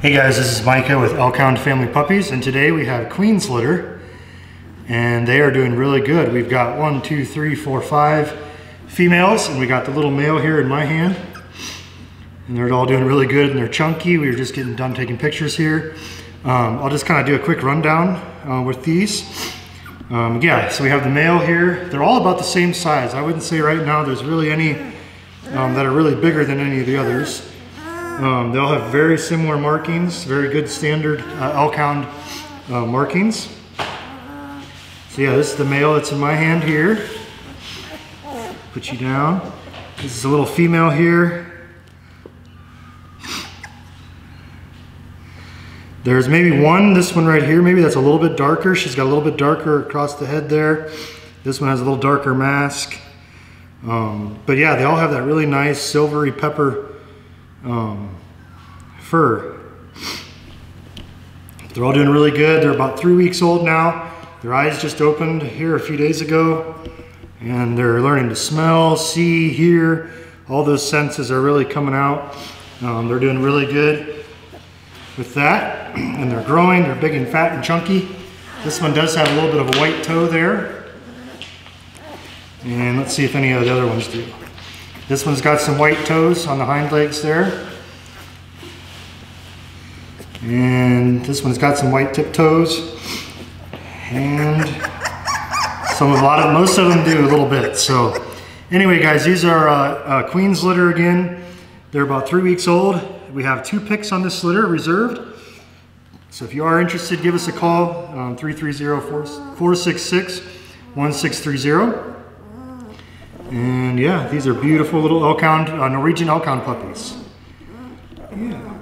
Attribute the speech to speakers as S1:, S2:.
S1: Hey guys, this is Micah with Elkhound Family Puppies, and today we have Queen's litter, and they are doing really good. We've got one, two, three, four, five females, and we got the little male here in my hand, and they're all doing really good, and they're chunky. We were just getting done taking pictures here. Um, I'll just kind of do a quick rundown uh, with these. Um, yeah, so we have the male here. They're all about the same size. I wouldn't say right now there's really any um, that are really bigger than any of the others. Um, they all have very similar markings, very good standard uh, Elkhound uh, markings. So yeah, this is the male that's in my hand here. Put you down. This is a little female here. There's maybe one, this one right here, maybe that's a little bit darker. She's got a little bit darker across the head there. This one has a little darker mask. Um, but yeah, they all have that really nice silvery pepper um, fur. They're all doing really good. They're about three weeks old now. Their eyes just opened here a few days ago and they're learning to smell, see, hear. All those senses are really coming out. Um, they're doing really good with that and they're growing. They're big and fat and chunky. This one does have a little bit of a white toe there. And let's see if any of the other ones do. This one's got some white toes on the hind legs there. And this one's got some white tip toes. And some, a lot of, most of them do a little bit. So anyway, guys, these are uh, uh, Queen's litter again. They're about three weeks old. We have two picks on this litter reserved. So if you are interested, give us a call, um, 330-466-1630. And yeah, these are beautiful little Elkhound, uh, Norwegian Elkhound puppies. Yeah.